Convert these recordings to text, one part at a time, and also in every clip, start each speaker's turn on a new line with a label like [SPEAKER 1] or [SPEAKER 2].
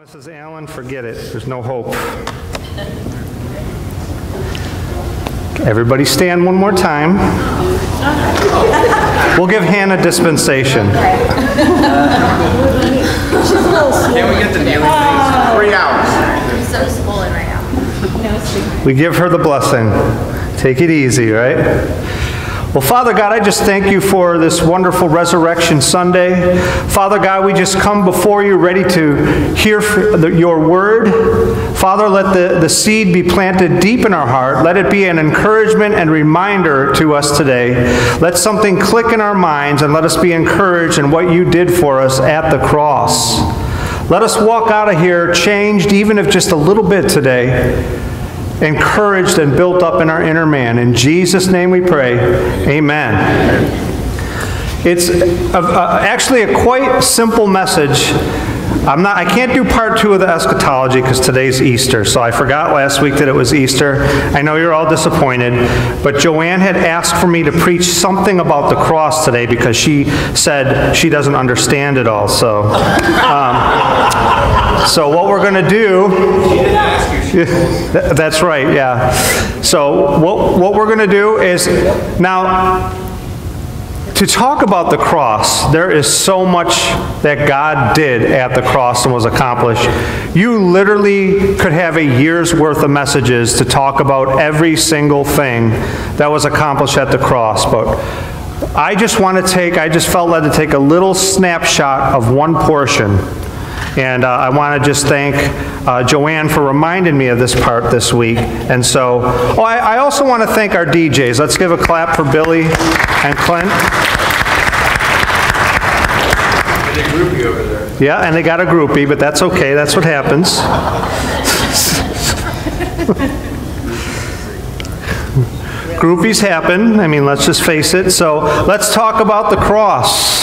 [SPEAKER 1] Mrs. Allen, forget it. There's no hope. Everybody stand one more time. We'll give Hannah dispensation.
[SPEAKER 2] Can we get the kneeling things? Three hours.
[SPEAKER 3] so swollen right now.
[SPEAKER 1] We give her the blessing. Take it easy, right? Well, Father God, I just thank you for this wonderful Resurrection Sunday. Father God, we just come before you ready to hear your word. Father, let the, the seed be planted deep in our heart. Let it be an encouragement and reminder to us today. Let something click in our minds and let us be encouraged in what you did for us at the cross. Let us walk out of here changed, even if just a little bit today encouraged and built up in our inner man. In Jesus' name we pray. Amen. It's a, a, actually a quite simple message. I'm not, I can't do part two of the eschatology because today's Easter, so I forgot last week that it was Easter. I know you're all disappointed, but Joanne had asked for me to preach something about the cross today because she said she doesn't understand it all. So, um, so what we're going to do That's right, yeah. So what, what we're going to do is, now, to talk about the cross, there is so much that God did at the cross and was accomplished. You literally could have a year's worth of messages to talk about every single thing that was accomplished at the cross, but I just want to take, I just felt led to take a little snapshot of one portion. And uh, I want to just thank uh, Joanne for reminding me of this part this week. And so, oh, I, I also want to thank our DJs. Let's give a clap for Billy and Clint.
[SPEAKER 2] There's a groupie over there.
[SPEAKER 1] Yeah, and they got a groupie, but that's okay. That's what happens. Groupies happen. I mean, let's just face it. So let's talk about the cross.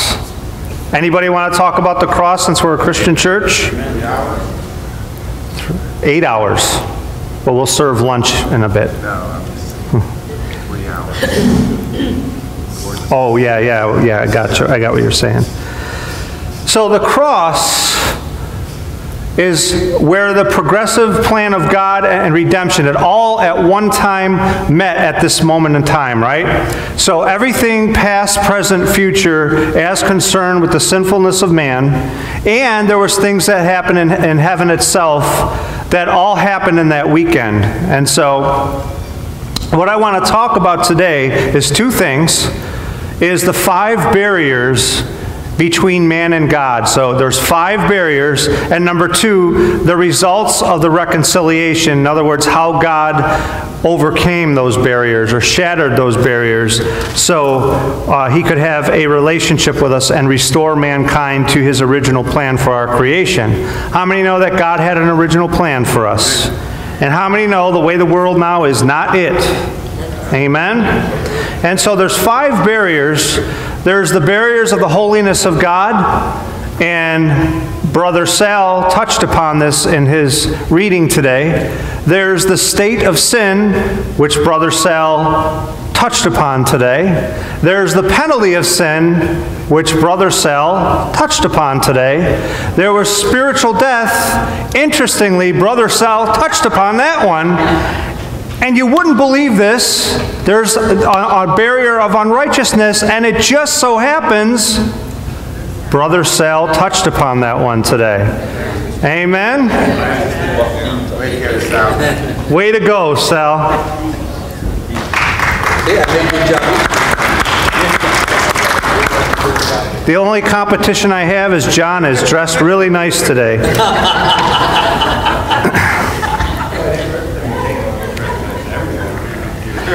[SPEAKER 1] Anybody want to talk about the cross since we're a Christian church? Eight hours. But we'll serve lunch in a bit.
[SPEAKER 2] Three hours.
[SPEAKER 1] Oh, yeah, yeah, yeah, I got you. I got what you're saying. So the cross is where the progressive plan of God and redemption, it all at one time met at this moment in time, right? So everything past, present, future, as concerned with the sinfulness of man, and there was things that happened in, in heaven itself that all happened in that weekend. And so what I want to talk about today is two things is the five barriers between man and God. So there's five barriers and number 2 the results of the reconciliation. In other words, how God overcame those barriers or shattered those barriers so uh, he could have a relationship with us and restore mankind to his original plan for our creation. How many know that God had an original plan for us? And how many know the way the world now is not it? Amen? And so there's five barriers. There's the barriers of the holiness of God, and Brother Sal touched upon this in his reading today. There's the state of sin, which Brother Sal touched upon today. There's the penalty of sin, which Brother Sal touched upon today. There was spiritual death. Interestingly, Brother Sal touched upon that one. And you wouldn't believe this. There's a, a barrier of unrighteousness, and it just so happens Brother Sal touched upon that one today. Amen?
[SPEAKER 2] Way to go, Sal.
[SPEAKER 1] The only competition I have is John is dressed really nice today.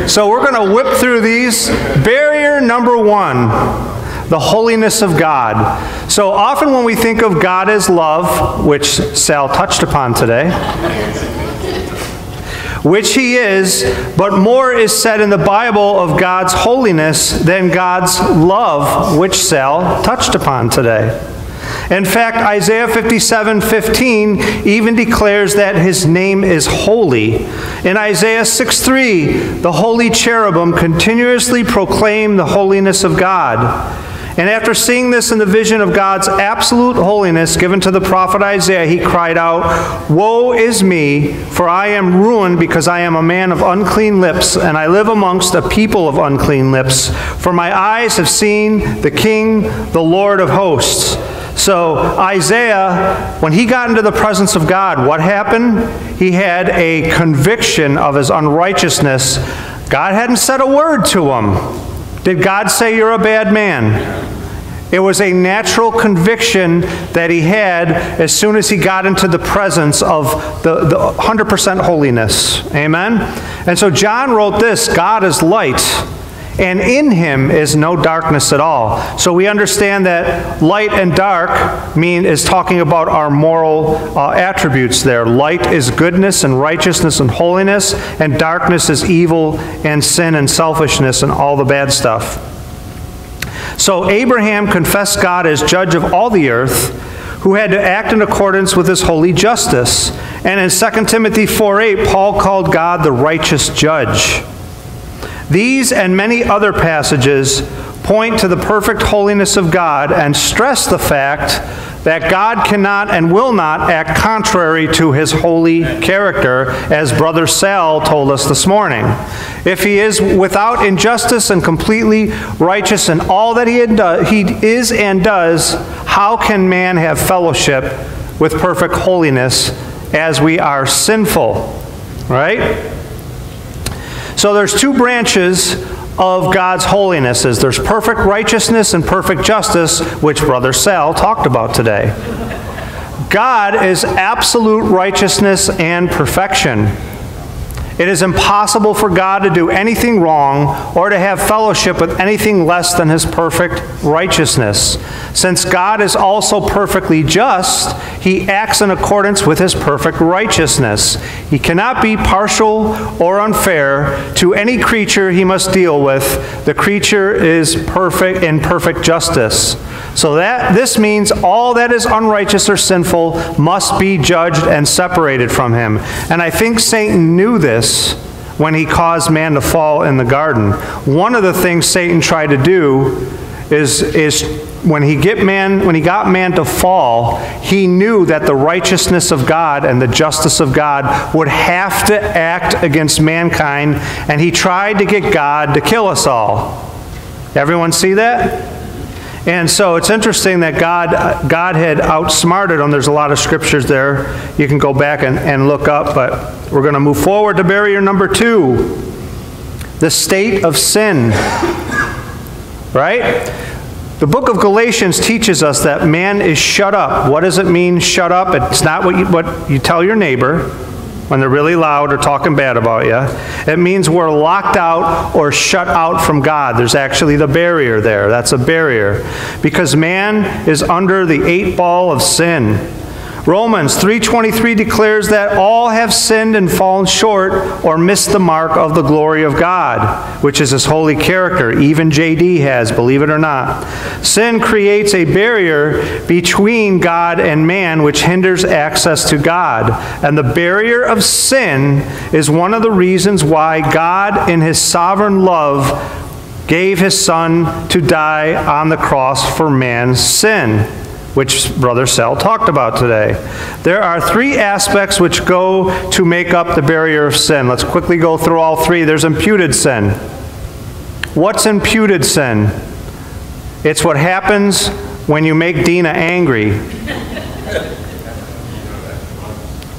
[SPEAKER 1] So we're going to whip through these. Barrier number one the holiness of God. So often when we think of God as love, which Sal touched upon today, which he is, but more is said in the Bible of God's holiness than God's love, which Sal touched upon today. In fact, Isaiah 57 15 even declares that his name is holy. In Isaiah 6 3, the holy cherubim continuously proclaim the holiness of God. And after seeing this in the vision of God's absolute holiness given to the prophet Isaiah, he cried out, Woe is me, for I am ruined because I am a man of unclean lips, and I live amongst a people of unclean lips. For my eyes have seen the King, the Lord of hosts. So, Isaiah, when he got into the presence of God, what happened? He had a conviction of his unrighteousness. God hadn't said a word to him. Did God say you're a bad man? It was a natural conviction that he had as soon as he got into the presence of the, the 100% holiness. Amen? And so John wrote this God is light, and in him is no darkness at all. So we understand that light and dark mean is talking about our moral uh, attributes there. Light is goodness and righteousness and holiness, and darkness is evil and sin and selfishness and all the bad stuff. So Abraham confessed God as judge of all the earth who had to act in accordance with his holy justice. And in 2 Timothy 4:8, Paul called God the righteous judge. These and many other passages point to the perfect holiness of God and stress the fact that God cannot and will not act contrary to his holy character, as Brother Sal told us this morning. If he is without injustice and completely righteous in all that he, he is and does, how can man have fellowship with perfect holiness as we are sinful? Right? So there's two branches of God's holinesses. There's perfect righteousness and perfect justice, which Brother Sal talked about today. God is absolute righteousness and perfection. It is impossible for God to do anything wrong or to have fellowship with anything less than his perfect righteousness. Since God is also perfectly just, he acts in accordance with his perfect righteousness. He cannot be partial or unfair to any creature he must deal with. The creature is perfect in perfect justice. So that this means all that is unrighteous or sinful must be judged and separated from him. And I think Satan knew this when he caused man to fall in the garden. One of the things Satan tried to do is, is when he get man when he got man to fall, he knew that the righteousness of God and the justice of God would have to act against mankind, and he tried to get God to kill us all. Everyone see that? And so it's interesting that God, God had outsmarted them. There's a lot of scriptures there you can go back and, and look up, but we're going to move forward to barrier number two the state of sin. Right? The book of Galatians teaches us that man is shut up. What does it mean, shut up? It's not what you, what you tell your neighbor when they're really loud or talking bad about you. It means we're locked out or shut out from God. There's actually the barrier there. That's a barrier. Because man is under the eight ball of sin. Romans 3:23 declares that all have sinned and fallen short or missed the mark of the glory of God, which is his holy character. Even JD has, believe it or not. Sin creates a barrier between God and man which hinders access to God. And the barrier of sin is one of the reasons why God in his sovereign love gave his son to die on the cross for man's sin which Brother Sal talked about today. There are three aspects which go to make up the barrier of sin. Let's quickly go through all three. There's imputed sin. What's imputed sin? It's what happens when you make Dina angry.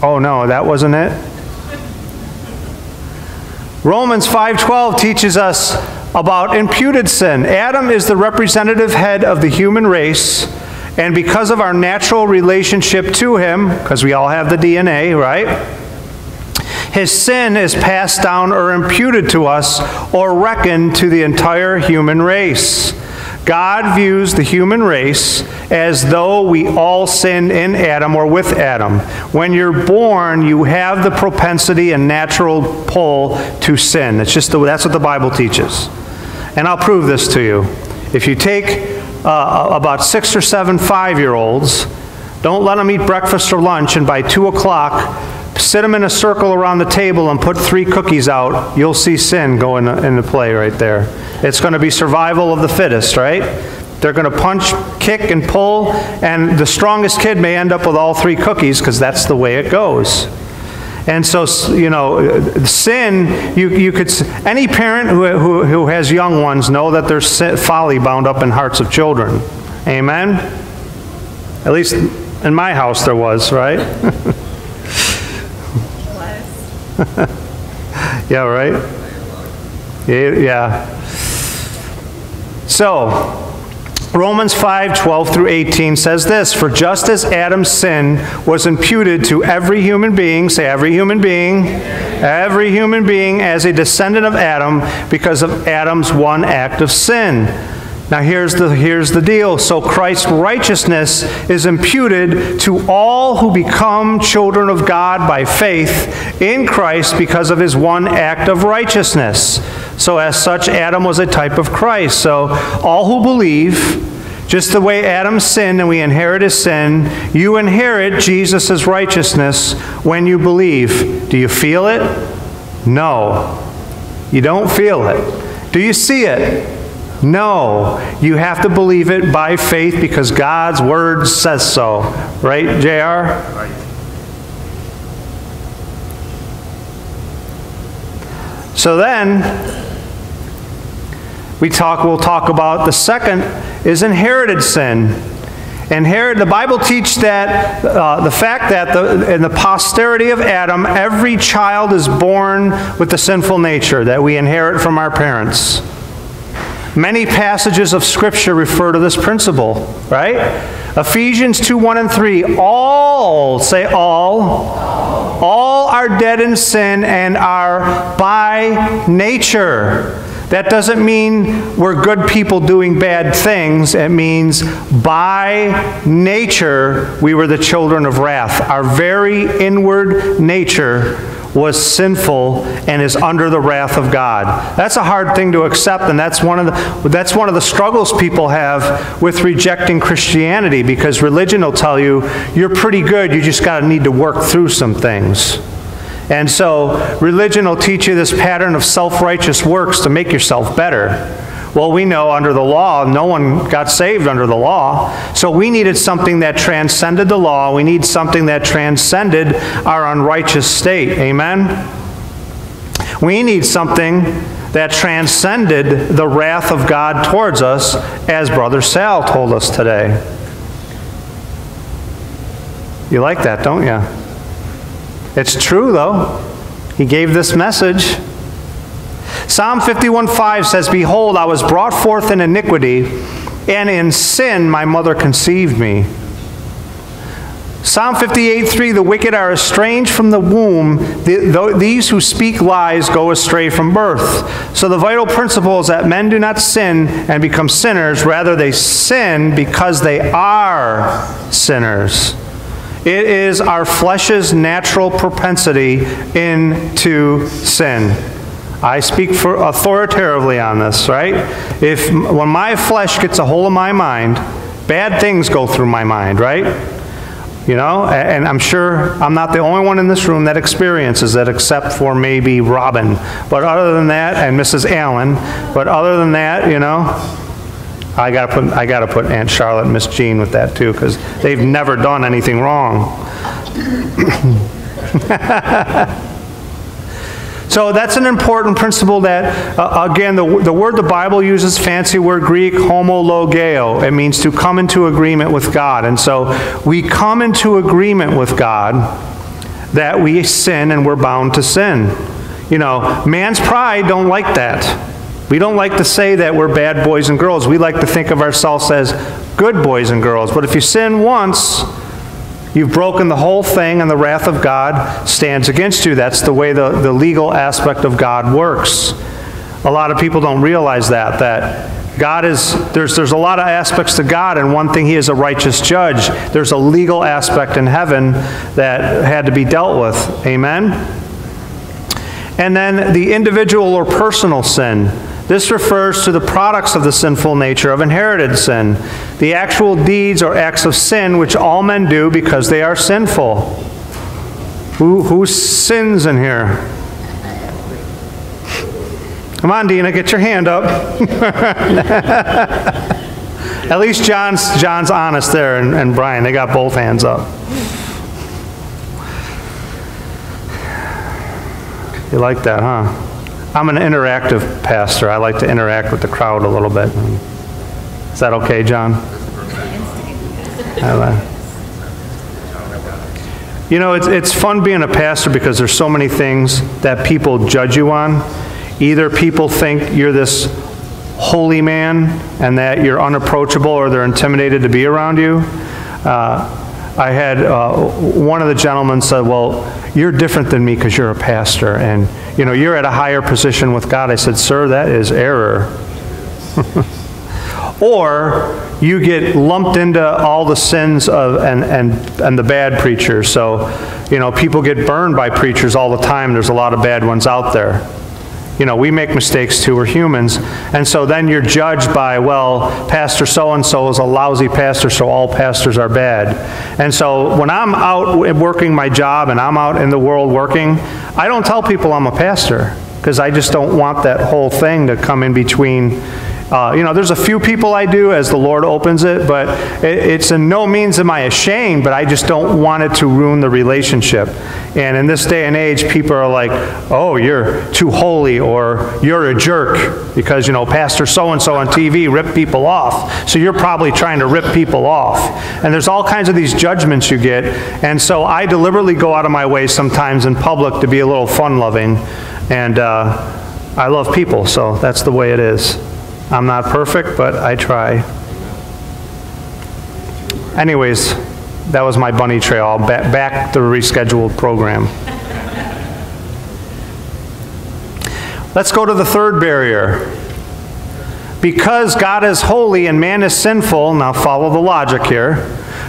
[SPEAKER 1] Oh no, that wasn't it. Romans 5:12 teaches us about imputed sin. Adam is the representative head of the human race and because of our natural relationship to him, because we all have the DNA, right? His sin is passed down or imputed to us or reckoned to the entire human race. God views the human race as though we all sinned in Adam or with Adam. When you're born, you have the propensity and natural pull to sin. It's just the, that's what the Bible teaches. And I'll prove this to you. If you take uh, about six or seven five year olds. Don't let them eat breakfast or lunch, and by 2 o'clock, sit them in a circle around the table and put three cookies out. You'll see sin go into, into play right there. It's going to be survival of the fittest, right? They're going to punch, kick, and pull, and the strongest kid may end up with all three cookies because that's the way it goes. And so, you know, sin, you, you could, any parent who, who, who has young ones know that there's folly bound up in hearts of children. Amen? At least in my house there was, right? yeah, right? Yeah, yeah. So, Romans 5, 12 through 18 says this For just as Adam's sin was imputed to every human being, say every human being, every human being as a descendant of Adam because of Adam's one act of sin. Now here's the, here's the deal. So Christ's righteousness is imputed to all who become children of God by faith in Christ because of his one act of righteousness. So, as such, Adam was a type of Christ. So, all who believe, just the way Adam sinned and we inherit his sin, you inherit Jesus' righteousness when you believe. Do you feel it? No. You don't feel it. Do you see it? No. You have to believe it by faith because God's word says so. Right, JR? Right. So then, we talk, we'll talk about the second is inherited sin. Inherit, the Bible teaches that uh, the fact that the, in the posterity of Adam, every child is born with the sinful nature that we inherit from our parents. Many passages of Scripture refer to this principle, right? Ephesians 2 1 and 3. All, say all, all are dead in sin and are by nature that doesn't mean we're good people doing bad things. It means by nature we were the children of wrath. Our very inward nature was sinful and is under the wrath of God. That's a hard thing to accept, and that's one of the, that's one of the struggles people have with rejecting Christianity because religion will tell you you're pretty good, you just got to need to work through some things. And so religion will teach you this pattern of self righteous works to make yourself better. Well, we know under the law, no one got saved under the law. So we needed something that transcended the law. We need something that transcended our unrighteous state. Amen? We need something that transcended the wrath of God towards us, as Brother Sal told us today. You like that, don't you? It's true, though. He gave this message. Psalm 51:5 says, Behold, I was brought forth in iniquity, and in sin my mother conceived me. Psalm 58:3 The wicked are estranged from the womb. The, these who speak lies go astray from birth. So the vital principle is that men do not sin and become sinners. Rather, they sin because they are sinners. It is our flesh's natural propensity into sin. I speak for authoritatively on this, right? If when my flesh gets a hold of my mind, bad things go through my mind, right? You know, and I'm sure I'm not the only one in this room that experiences it, except for maybe Robin. But other than that, and Mrs. Allen, but other than that, you know, I got to put I got to put Aunt Charlotte and Miss Jean with that too because they've never done anything wrong. so that's an important principle that uh, again the, the word the Bible uses fancy word Greek homologeo. It means to come into agreement with God. And so we come into agreement with God that we sin and we're bound to sin. You know, man's pride don't like that. We don't like to say that we're bad boys and girls. We like to think of ourselves as good boys and girls. But if you sin once, you've broken the whole thing, and the wrath of God stands against you. That's the way the, the legal aspect of God works. A lot of people don't realize that, that God is, there's, there's a lot of aspects to God, and one thing, He is a righteous judge. There's a legal aspect in heaven that had to be dealt with. Amen? And then the individual or personal sin. This refers to the products of the sinful nature of inherited sin, the actual deeds or acts of sin which all men do because they are sinful. Who, who sins in here? Come on, Dina, get your hand up. At least John's, John's honest there, and, and Brian, they got both hands up. You like that, huh? I'm an interactive pastor. I like to interact with the crowd a little bit. Is that okay, John? You know, it's, it's fun being a pastor because there's so many things that people judge you on. Either people think you're this holy man and that you're unapproachable or they're intimidated to be around you. Uh, I had, uh, one of the gentlemen said, well, you're different than me because you're a pastor and, you know, you're at a higher position with God. I said, sir, that is error. or you get lumped into all the sins of and, and, and the bad preachers. So, you know, people get burned by preachers all the time. There's a lot of bad ones out there. You know, we make mistakes too, we're humans. And so then you're judged by, well, Pastor so and so is a lousy pastor, so all pastors are bad. And so when I'm out working my job and I'm out in the world working, I don't tell people I'm a pastor because I just don't want that whole thing to come in between uh, you know, there's a few people I do as the Lord opens it, but it, it's in no means am I ashamed, but I just don't want it to ruin the relationship. And in this day and age, people are like, oh, you're too holy or you're a jerk because, you know, Pastor so-and-so on TV ripped people off. So you're probably trying to rip people off. And there's all kinds of these judgments you get. And so I deliberately go out of my way sometimes in public to be a little fun-loving. And uh, I love people, so that's the way it is. I'm not perfect, but I try. Anyways, that was my bunny trail. I'll ba- back the rescheduled program. Let's go to the third barrier. Because God is holy and man is sinful, now follow the logic here.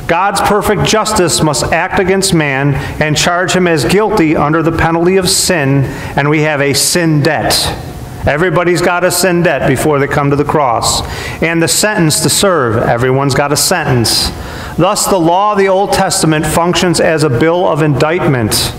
[SPEAKER 1] God's perfect justice must act against man and charge him as guilty under the penalty of sin, and we have a sin debt. Everybody's got a sin debt before they come to the cross. And the sentence to serve, everyone's got a sentence. Thus, the law of the Old Testament functions as a bill of indictment.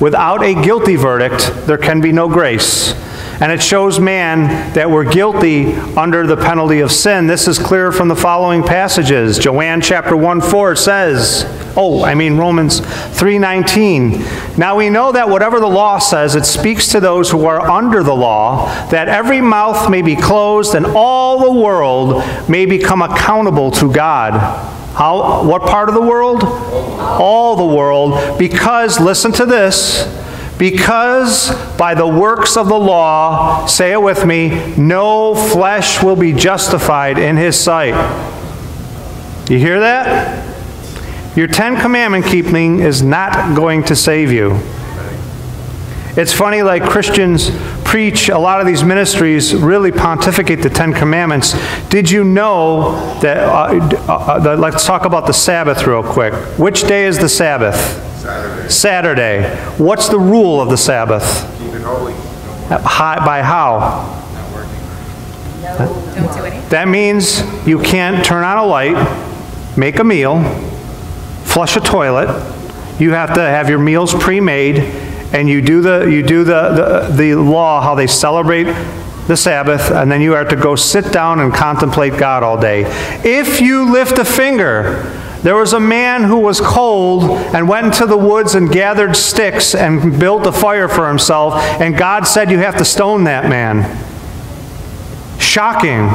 [SPEAKER 1] Without a guilty verdict, there can be no grace. And it shows man that we're guilty under the penalty of sin. This is clear from the following passages. Joanne chapter 1 4 says, Oh, I mean Romans 3:19. Now we know that whatever the law says, it speaks to those who are under the law, that every mouth may be closed and all the world may become accountable to God. How what part of the world? All the world because listen to this, because by the works of the law, say it with me, no flesh will be justified in his sight. You hear that? Your Ten Commandment keeping is not going to save you. It's funny, like Christians preach, a lot of these ministries really pontificate the Ten Commandments. Did you know that, uh, uh, let's talk about the Sabbath real quick. Which day is the Sabbath?
[SPEAKER 2] Saturday.
[SPEAKER 1] Saturday. What's the rule of the Sabbath?
[SPEAKER 2] Keep it holy.
[SPEAKER 1] Hi- By how?
[SPEAKER 3] Don't do.
[SPEAKER 1] That means you can't turn on a light, make a meal, flush a toilet. You have to have your meals pre-made, and you do the you do the, the the law how they celebrate the Sabbath, and then you are to go sit down and contemplate God all day. If you lift a finger, there was a man who was cold and went into the woods and gathered sticks and built a fire for himself, and God said, You have to stone that man. Shocking.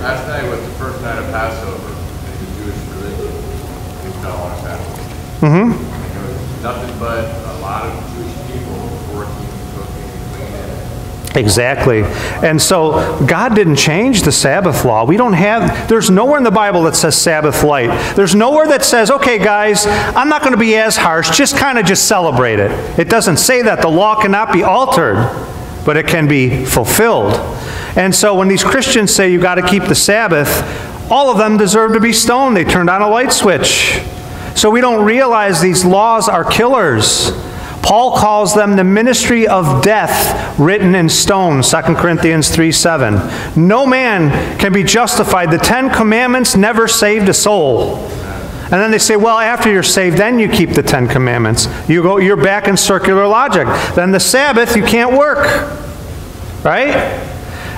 [SPEAKER 4] Last night was the first night of Passover in the Jewish religion. It fell on a Saturday.
[SPEAKER 1] Mm-hmm.
[SPEAKER 4] It was nothing but a lot of Jewish people working, cooking, cleaning.
[SPEAKER 1] Exactly. And so God didn't change the Sabbath law. We don't have, there's nowhere in the Bible that says Sabbath light. There's nowhere that says, okay, guys, I'm not going to be as harsh, just kind of just celebrate it. It doesn't say that. The law cannot be altered, but it can be fulfilled. And so when these Christians say you got to keep the Sabbath, all of them deserve to be stoned. They turned on a light switch. So we don't realize these laws are killers. Paul calls them the ministry of death written in stone, 2 Corinthians 3 7. No man can be justified. The Ten Commandments never saved a soul. And then they say, well, after you're saved, then you keep the Ten Commandments. You go, you're back in circular logic. Then the Sabbath, you can't work. Right?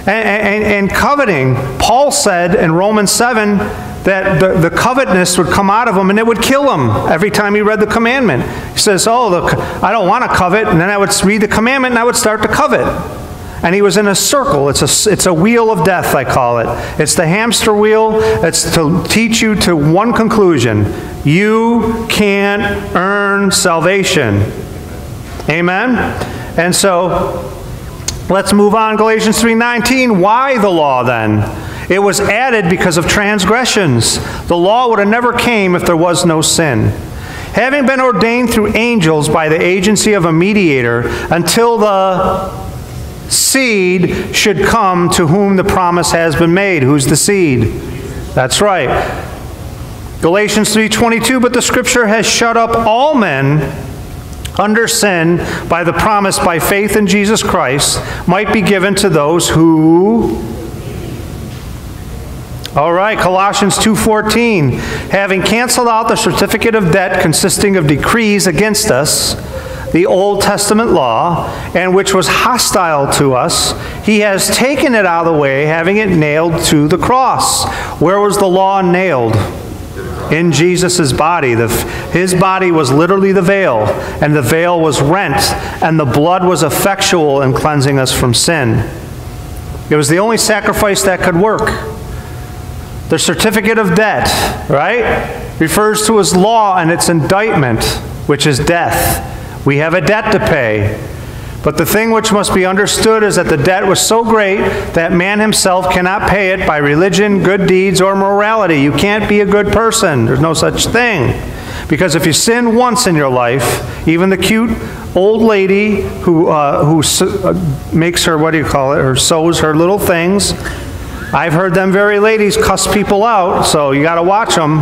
[SPEAKER 1] And, and, and coveting, Paul said in Romans 7 that the, the covetousness would come out of him and it would kill him every time he read the commandment. He says, Oh, look, I don't want to covet. And then I would read the commandment and I would start to covet. And he was in a circle. It's a, it's a wheel of death, I call it. It's the hamster wheel. It's to teach you to one conclusion you can't earn salvation. Amen? And so let's move on. Galatians 3:19. Why the law then? It was added because of transgressions. The law would have never came if there was no sin. Having been ordained through angels by the agency of a mediator until the seed should come to whom the promise has been made. Who's the seed? That's right. Galatians 3:22 but the scripture has shut up all men under sin by the promise by faith in Jesus Christ might be given to those who all right, Colossians 2:14, having canceled out the certificate of debt consisting of decrees against us, the Old Testament law, and which was hostile to us, he has taken it out of the way, having it nailed to the cross. Where was the law nailed? In Jesus' body. The, his body was literally the veil, and the veil was rent, and the blood was effectual in cleansing us from sin. It was the only sacrifice that could work. The certificate of debt, right, refers to his law and its indictment, which is death. We have a debt to pay. But the thing which must be understood is that the debt was so great that man himself cannot pay it by religion, good deeds, or morality. You can't be a good person. There's no such thing. Because if you sin once in your life, even the cute old lady who, uh, who uh, makes her, what do you call it, or sews her little things, I've heard them very ladies cuss people out, so you got to watch them.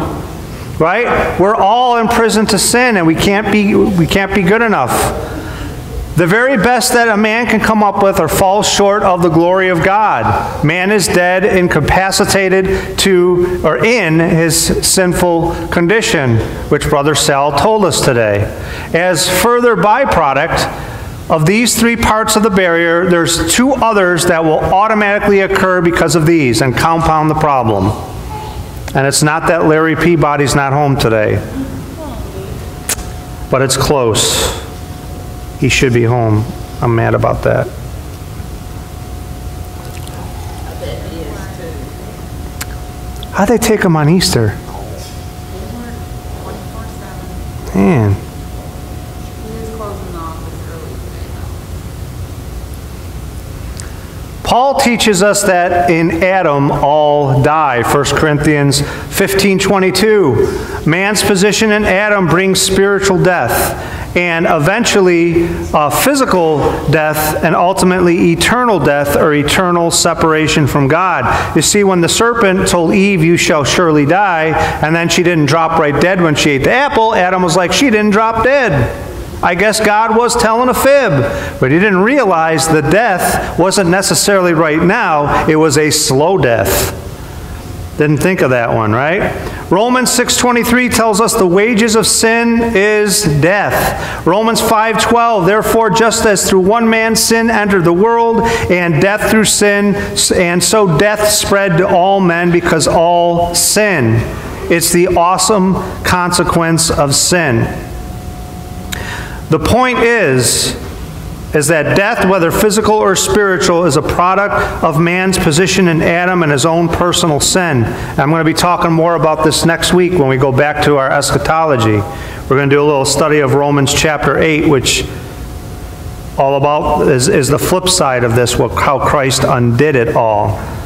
[SPEAKER 1] Right? We're all in prison to sin and we can't be we can't be good enough. The very best that a man can come up with or falls short of the glory of God. Man is dead, incapacitated to or in his sinful condition, which Brother Sal told us today. As further byproduct, of these three parts of the barrier, there's two others that will automatically occur because of these and compound the problem. And it's not that Larry Peabody's not home today, but it's close. He should be home. I'm mad about that. How'd they take him on Easter? Man. Paul teaches us that in Adam all die. 1 Corinthians 15 22. Man's position in Adam brings spiritual death and eventually uh, physical death and ultimately eternal death or eternal separation from God. You see, when the serpent told Eve, You shall surely die, and then she didn't drop right dead when she ate the apple, Adam was like, She didn't drop dead. I guess God was telling a fib, but he didn't realize the death wasn't necessarily right now, it was a slow death. Didn't think of that one, right? Romans 6:23 tells us the wages of sin is death. Romans 5:12 Therefore just as through one man sin entered the world and death through sin and so death spread to all men because all sin. It's the awesome consequence of sin. The point is, is that death, whether physical or spiritual, is a product of man's position in Adam and his own personal sin. I'm going to be talking more about this next week when we go back to our eschatology. We're going to do a little study of Romans chapter 8, which all about is, is the flip side of this, how Christ undid it all.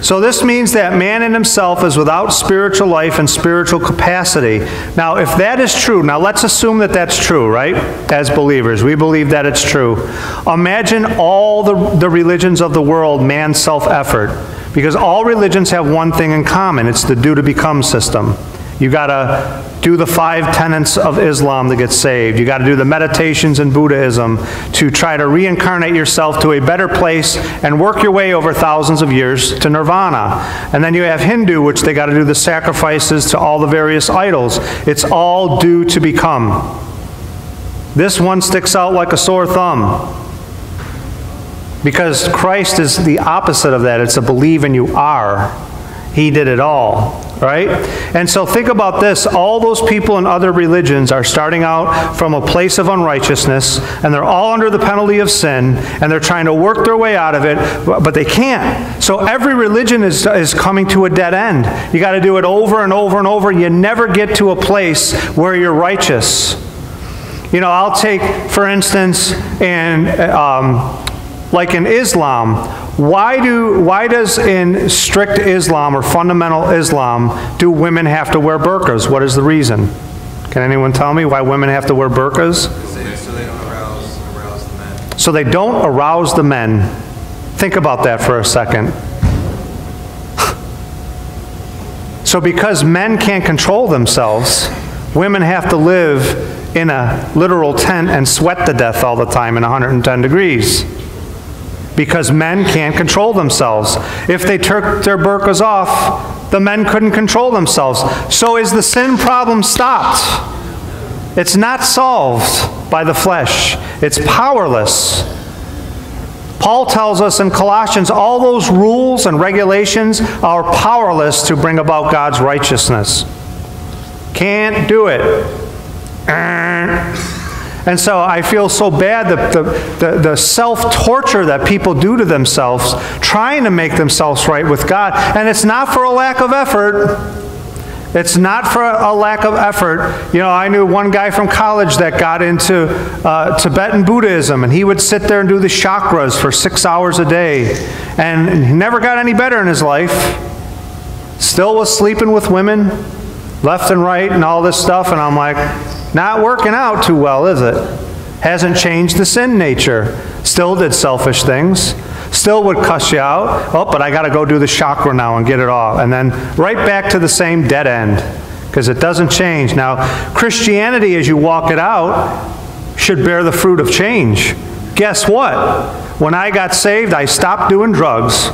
[SPEAKER 1] So this means that man in himself is without spiritual life and spiritual capacity. Now, if that is true, now let's assume that that's true, right? As believers, we believe that it's true. Imagine all the, the religions of the world, man's self-effort. Because all religions have one thing in common. It's the do to become system. You got to do the five tenets of Islam to get saved. You got to do the meditations in Buddhism to try to reincarnate yourself to a better place and work your way over thousands of years to nirvana. And then you have Hindu, which they got to do the sacrifices to all the various idols. It's all due to become. This one sticks out like a sore thumb Because Christ is the opposite of that. It's a believe and you are. He did it all, right? And so think about this. All those people in other religions are starting out from a place of unrighteousness, and they're all under the penalty of sin, and they're trying to work their way out of it, but they can't. So every religion is, is coming to a dead end. You got to do it over and over and over. You never get to a place where you're righteous. You know, I'll take, for instance, and um, like in Islam, why, do, why does in strict Islam or fundamental Islam do women have to wear burqas? What is the reason? Can anyone tell me why women have to wear burqas?
[SPEAKER 4] So they don't arouse, arouse the men.
[SPEAKER 1] So they don't arouse the men. Think about that for a second. So because men can't control themselves, women have to live in a literal tent and sweat to death all the time in 110 degrees because men can't control themselves. If they took their burqas off, the men couldn't control themselves. So is the sin problem stopped? It's not solved by the flesh, it's powerless. Paul tells us in Colossians all those rules and regulations are powerless to bring about God's righteousness. Can't do it. And so I feel so bad that the, the, the self torture that people do to themselves, trying to make themselves right with God. And it's not for a lack of effort. It's not for a lack of effort. You know, I knew one guy from college that got into uh, Tibetan Buddhism, and he would sit there and do the chakras for six hours a day. And he never got any better in his life. Still was sleeping with women, left and right, and all this stuff. And I'm like, not working out too well, is it? Hasn't changed the sin nature. Still did selfish things. Still would cuss you out. Oh, but I got to go do the chakra now and get it off. And then right back to the same dead end because it doesn't change. Now, Christianity, as you walk it out, should bear the fruit of change. Guess what? When I got saved, I stopped doing drugs.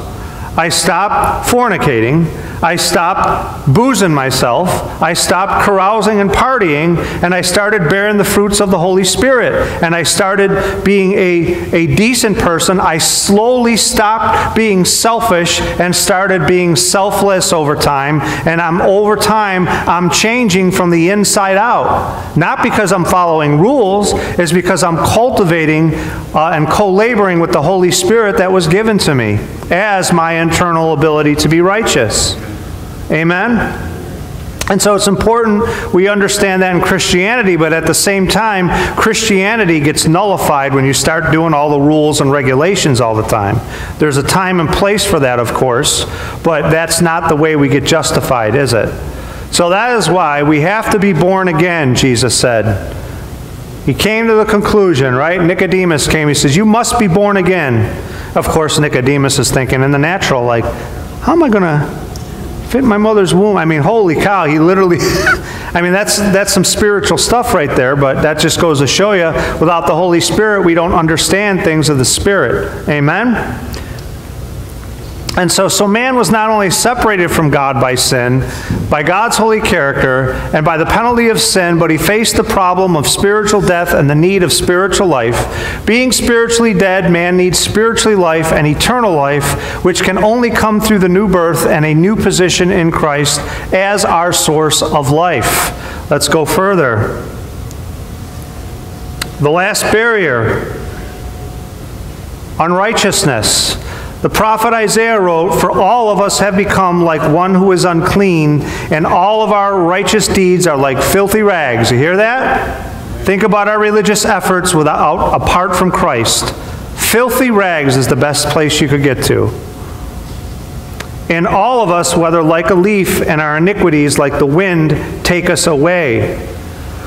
[SPEAKER 1] I stopped fornicating. I stopped boozing myself. I stopped carousing and partying, and I started bearing the fruits of the Holy Spirit. And I started being a, a decent person. I slowly stopped being selfish and started being selfless over time. And I'm over time, I'm changing from the inside out. Not because I'm following rules, is because I'm cultivating uh, and co-laboring with the Holy Spirit that was given to me as my internal ability to be righteous. Amen? And so it's important we understand that in Christianity, but at the same time, Christianity gets nullified when you start doing all the rules and regulations all the time. There's a time and place for that, of course, but that's not the way we get justified, is it? So that is why we have to be born again, Jesus said. He came to the conclusion, right? Nicodemus came, he says, You must be born again. Of course, Nicodemus is thinking in the natural, like, how am I going to fit in my mother's womb. I mean, holy cow, he literally, I mean, that's, that's some spiritual stuff right there, but that just goes to show you, without the Holy Spirit, we don't understand things of the Spirit. Amen? And so, so man was not only separated from God by sin, by God's holy character, and by the penalty of sin, but he faced the problem of spiritual death and the need of spiritual life. Being spiritually dead, man needs spiritually life and eternal life, which can only come through the new birth and a new position in Christ as our source of life. Let's go further. The last barrier unrighteousness. The prophet Isaiah wrote, For all of us have become like one who is unclean, and all of our righteous deeds are like filthy rags. You hear that? Think about our religious efforts without, apart from Christ. Filthy rags is the best place you could get to. And all of us, whether like a leaf, and our iniquities, like the wind, take us away.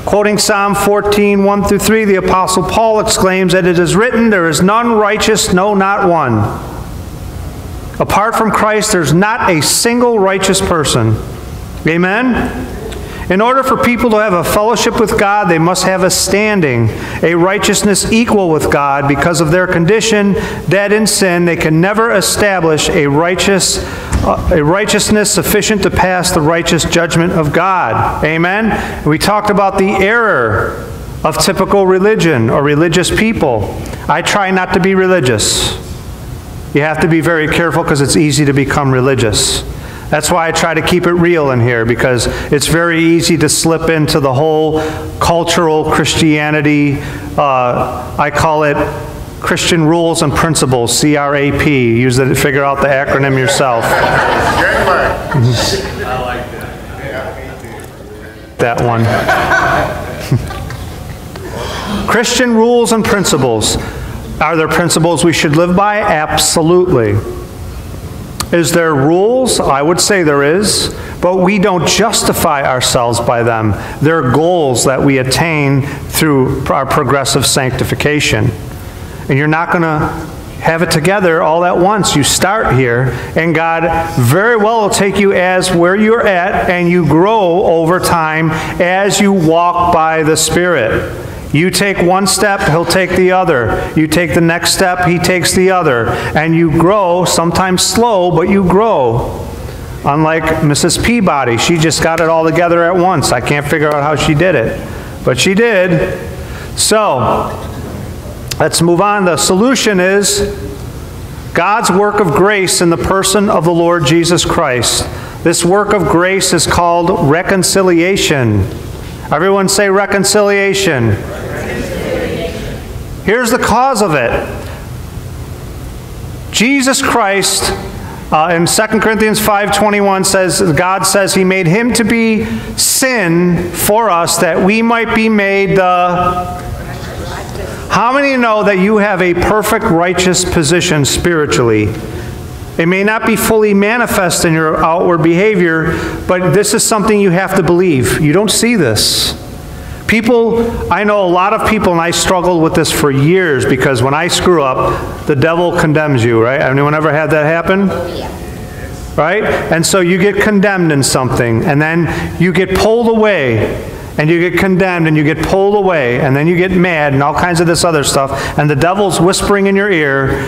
[SPEAKER 1] Quoting Psalm 14, 1 through 3, the Apostle Paul exclaims that it is written, There is none righteous, no, not one. Apart from Christ, there's not a single righteous person. Amen? In order for people to have a fellowship with God, they must have a standing, a righteousness equal with God. Because of their condition, dead in sin, they can never establish a righteous uh, a righteousness sufficient to pass the righteous judgment of God. Amen. We talked about the error of typical religion or religious people. I try not to be religious. You have to be very careful because it's easy to become religious. That's why I try to keep it real in here because it's very easy to slip into the whole cultural Christianity. Uh, I call it Christian rules and principles, CRAP. Use it, to figure out the acronym yourself.
[SPEAKER 4] That
[SPEAKER 1] one. Christian rules and principles. Are there principles we should live by? Absolutely. Is there rules? I would say there is, but we don't justify ourselves by them. They're goals that we attain through our progressive sanctification. And you're not going to have it together all at once. You start here, and God very well will take you as where you're at, and you grow over time as you walk by the Spirit. You take one step, he'll take the other. You take the next step, he takes the other. And you grow, sometimes slow, but you grow. Unlike Mrs. Peabody, she just got it all together at once. I can't figure out how she did it, but she did. So, let's move on. The solution is God's work of grace in the person of the Lord Jesus Christ. This work of grace is called reconciliation. Everyone say reconciliation. Here's the cause of it. Jesus Christ uh, in 2 Corinthians 5:21 says God says he made him to be sin for us that we might be made the How many know that you have a perfect righteous position spiritually? It may not be fully manifest in your outward behavior, but this is something you have to believe. You don't see this. People, I know a lot of people, and I struggled with this for years because when I screw up, the devil condemns you, right? Anyone ever had that happen? Right? And so you get condemned in something, and then you get pulled away, and you get condemned, and you get pulled away, and then you get mad, and all kinds of this other stuff, and the devil's whispering in your ear,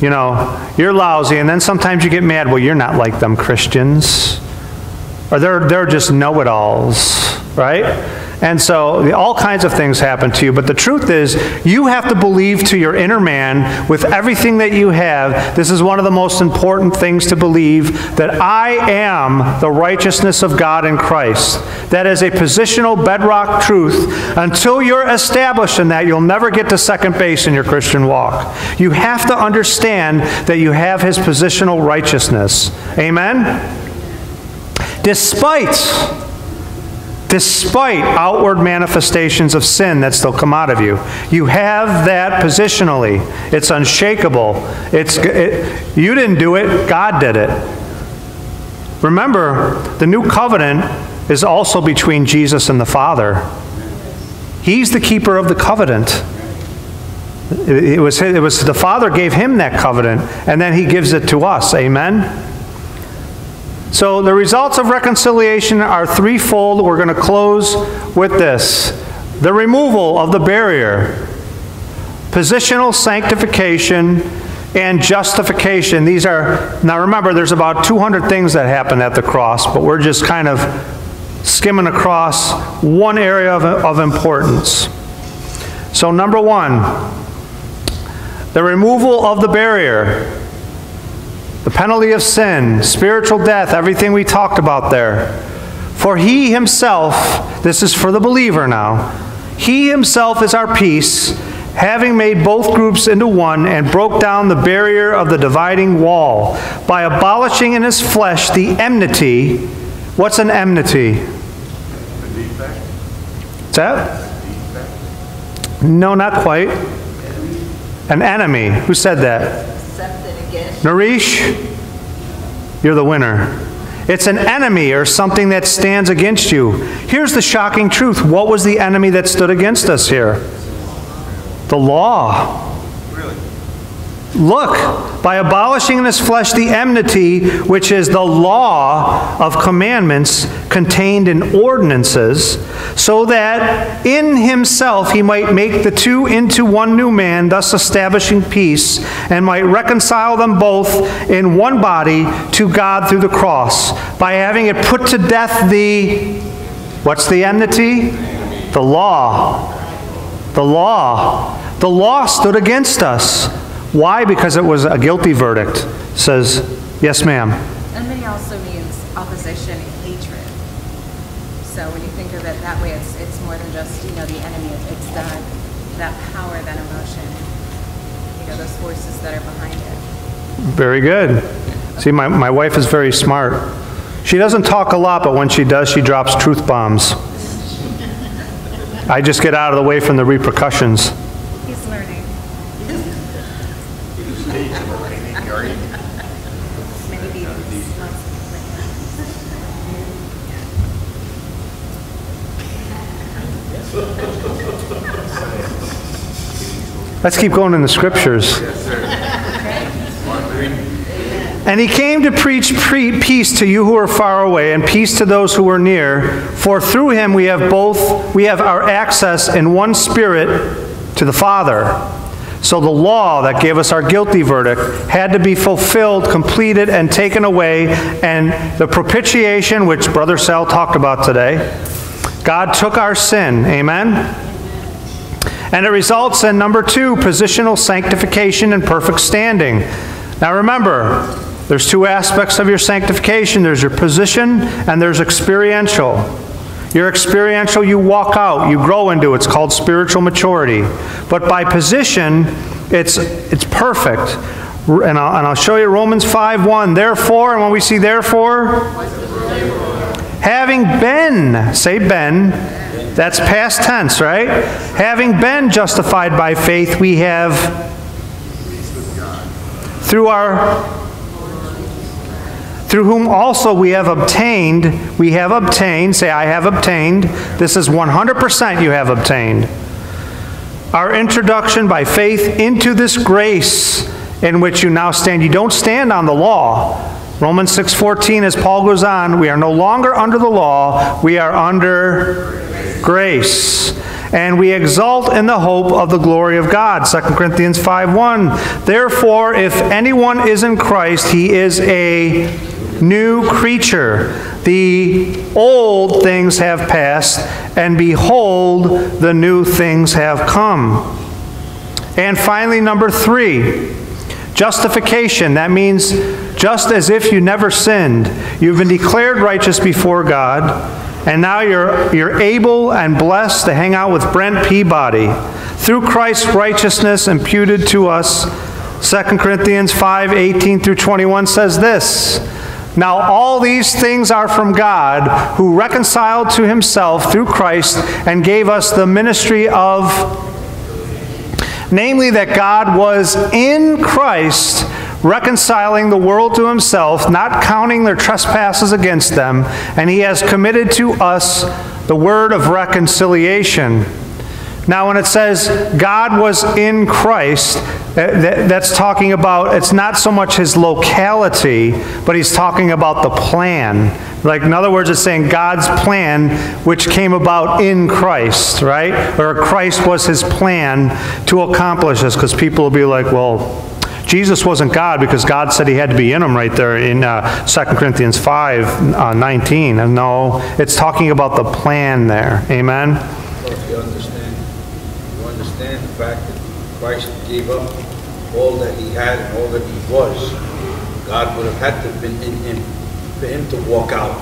[SPEAKER 1] you know, you're lousy, and then sometimes you get mad, well, you're not like them Christians. Or they're, they're just know it alls, right? And so all kinds of things happen to you. But the truth is, you have to believe to your inner man with everything that you have. This is one of the most important things to believe that I am the righteousness of God in Christ. That is a positional bedrock truth. Until you're established in that, you'll never get to second base in your Christian walk. You have to understand that you have his positional righteousness. Amen? Despite despite outward manifestations of sin that still come out of you. You have that positionally. It's unshakable. It's, it, you didn't do it, God did it. Remember, the new covenant is also between Jesus and the Father. He's the keeper of the covenant. It was, it was the Father gave him that covenant, and then he gives it to us. Amen? So the results of reconciliation are threefold. We're going to close with this the removal of the barrier, positional sanctification, and justification. These are, now remember, there's about 200 things that happen at the cross, but we're just kind of skimming across one area of, of importance. So, number one, the removal of the barrier the penalty of sin, spiritual death, everything we talked about there. For he himself, this is for the believer now, he himself is our peace, having made both groups into one and broke down the barrier of the dividing wall by abolishing in his flesh the enmity. What's an enmity? What's that? No, not quite. An enemy. Who said that? Narish, you're the winner. It's an enemy or something that stands against you. Here's the shocking truth. What was the enemy that stood against us here? The law. Look, by abolishing in his flesh the enmity, which is the law of commandments contained in ordinances, so that in himself he might make the two into one new man, thus establishing peace, and might reconcile them both in one body to God through the cross, by having it put to death the. What's the enmity? The law. The law. The law stood against us. Why? Because it was a guilty verdict. Says, yes, ma'am.
[SPEAKER 3] Enmity also means opposition, and hatred. So when you think of it that way, it's, it's more than just, you know, the enemy. It's that, that power, that emotion, you know, those forces that are behind it.
[SPEAKER 1] Very good. See, my, my wife is very smart. She doesn't talk a lot, but when she does, she drops truth bombs. I just get out of the way from the repercussions.
[SPEAKER 3] He's learning. Many beatings.
[SPEAKER 1] Let's keep going in the scriptures. And he came to preach pre- peace to you who are far away and peace to those who are near. For through him we have both we have our access in one spirit to the Father. So the law that gave us our guilty verdict had to be fulfilled, completed, and taken away. And the propitiation, which Brother Sal talked about today, God took our sin. Amen? And it results in number two, positional sanctification and perfect standing. Now remember, there's two aspects of your sanctification there's your position and there's experiential. Your experiential, you walk out, you grow into. It's called spiritual maturity. But by position, it's, it's perfect. And I'll, and I'll show you Romans 5 1. Therefore, and when we see therefore, having been, say been, that's past tense, right? Having been justified by faith, we have, through our through whom also we have obtained, we have obtained, say, I have obtained. This is 100% you have obtained. Our introduction by faith into this grace in which you now stand. You don't stand on the law. Romans 6:14 as Paul goes on, we are no longer under the law, we are under grace. And we exult in the hope of the glory of God. 2 Corinthians 5:1. Therefore, if anyone is in Christ, he is a new creature. The old things have passed, and behold, the new things have come. And finally, number three, justification. That means just as if you never sinned, you've been declared righteous before God, and now you're, you're able and blessed to hang out with Brent Peabody. Through Christ's righteousness imputed to us, 2 Corinthians 5 18 through 21 says this. Now, all these things are from God, who reconciled to himself through Christ and gave us the ministry of, namely, that God was in Christ reconciling the world to himself, not counting their trespasses against them, and he has committed to us the word of reconciliation. Now, when it says God was in Christ, that's talking about, it's not so much his locality, but he's talking about the plan. Like, in other words, it's saying God's plan, which came about in Christ, right? Or Christ was his plan to accomplish this, because people will be like, well, Jesus wasn't God because God said he had to be in him right there in uh, 2 Corinthians 5 uh, 19. And no, it's talking about the plan there. Amen?
[SPEAKER 5] So If you understand, you understand the fact that Christ gave up all that he had and all that he was, God would have had to have been in him for him to walk out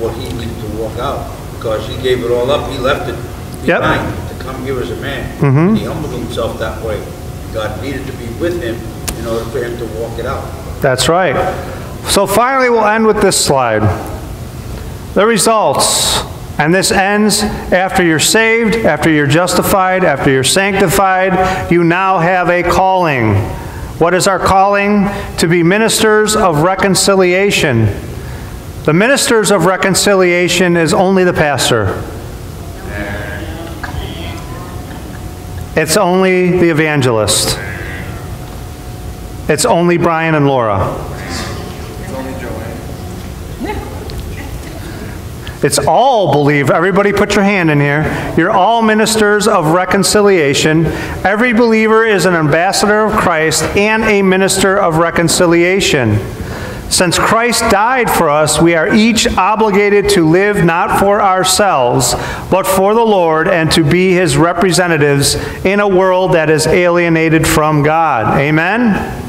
[SPEAKER 5] what he needed to walk out. Because he gave it all up, he left it
[SPEAKER 1] Yep.
[SPEAKER 5] behind to come here as a man.
[SPEAKER 1] Mhm.
[SPEAKER 5] He humbled himself that way. God needed to be with him in order for him to walk it out.
[SPEAKER 1] That's right. So finally, we'll end with this slide. The results. And this ends after you're saved, after you're justified, after you're sanctified, you now have a calling. What is our calling? To be ministers of reconciliation. The ministers of reconciliation is only the pastor. It's only the evangelist. It's only Brian and Laura. It's only Joanne. It's all believe. Everybody put your hand in here. You're all ministers of reconciliation. Every believer is an ambassador of Christ and a minister of reconciliation. Since Christ died for us, we are each obligated to live not for ourselves, but for the Lord and to be his representatives in a world that is alienated from God. Amen?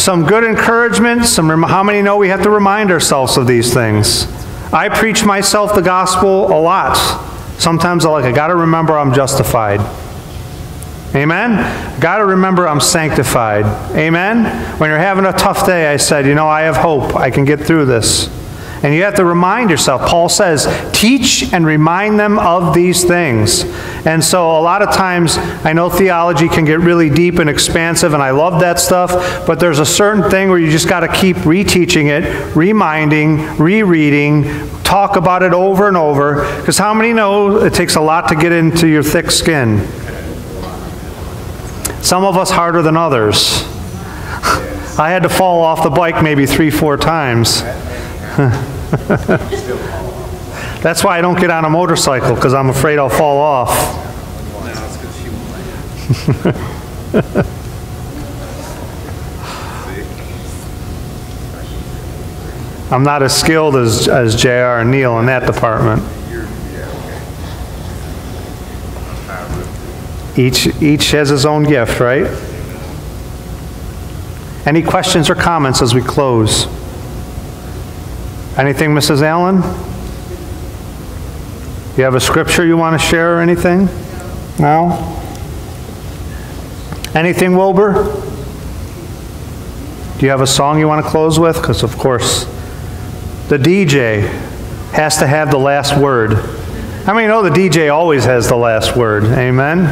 [SPEAKER 1] Some good encouragement. Some how many know we have to remind ourselves of these things? I preach myself the gospel a lot. Sometimes I like I got to remember I'm justified. Amen? Got to remember I'm sanctified. Amen? When you're having a tough day, I said, you know, I have hope. I can get through this. And you have to remind yourself. Paul says, teach and remind them of these things. And so a lot of times, I know theology can get really deep and expansive, and I love that stuff, but there's a certain thing where you just got to keep reteaching it, reminding, rereading, talk about it over and over. Because how many know it takes a lot to get into your thick skin? Some of us harder than others. I had to fall off the bike maybe three, four times. That's why I don't get on a motorcycle, because I'm afraid I'll fall off. I'm not as skilled as, as JR and Neil in that department. Each, each has his own gift, right? Any questions or comments as we close? Anything, Mrs. Allen? You have a scripture you want to share or anything? No? Anything, Wilbur? Do you have a song you want to close with? Because, of course, the DJ has to have the last word. How many know the DJ always has the last word? Amen?